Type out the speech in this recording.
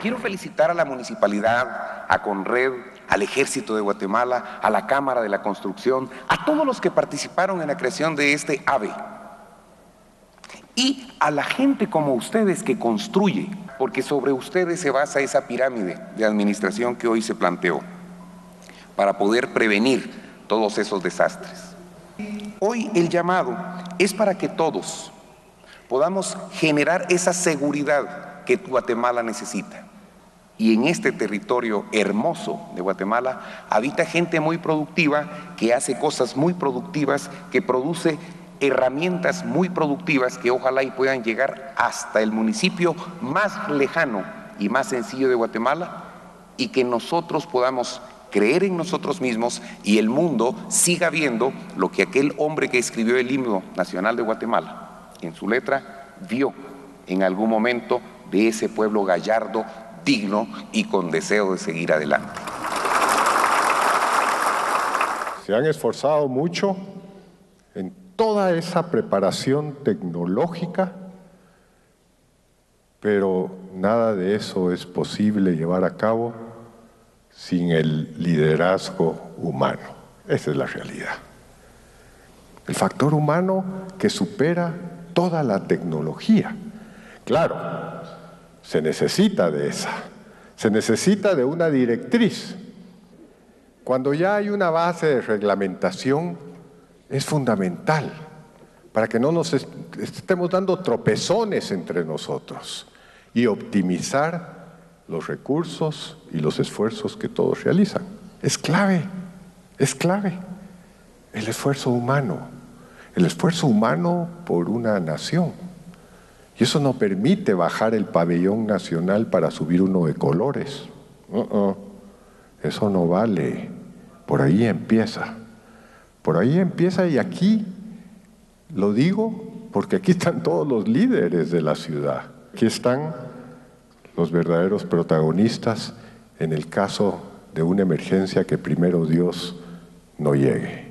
Quiero felicitar a la municipalidad, a Conred, al Ejército de Guatemala, a la Cámara de la Construcción, a todos los que participaron en la creación de este AVE. Y a la gente como ustedes que construye, porque sobre ustedes se basa esa pirámide de administración que hoy se planteó, para poder prevenir todos esos desastres. Hoy el llamado es para que todos podamos generar esa seguridad que Guatemala necesita y en este territorio hermoso de Guatemala habita gente muy productiva que hace cosas muy productivas, que produce herramientas muy productivas que ojalá y puedan llegar hasta el municipio más lejano y más sencillo de Guatemala y que nosotros podamos creer en nosotros mismos y el mundo siga viendo lo que aquel hombre que escribió el himno nacional de Guatemala en su letra vio en algún momento de ese pueblo gallardo y con deseo de seguir adelante. Se han esforzado mucho en toda esa preparación tecnológica, pero nada de eso es posible llevar a cabo sin el liderazgo humano. Esa es la realidad. El factor humano que supera toda la tecnología. Claro, se necesita de esa, se necesita de una directriz. Cuando ya hay una base de reglamentación, es fundamental para que no nos estemos dando tropezones entre nosotros y optimizar los recursos y los esfuerzos que todos realizan. Es clave, es clave el esfuerzo humano, el esfuerzo humano por una nación. Y eso no permite bajar el pabellón nacional para subir uno de colores. Uh-uh. Eso no vale. Por ahí empieza. Por ahí empieza y aquí lo digo porque aquí están todos los líderes de la ciudad. Aquí están los verdaderos protagonistas en el caso de una emergencia que primero Dios no llegue.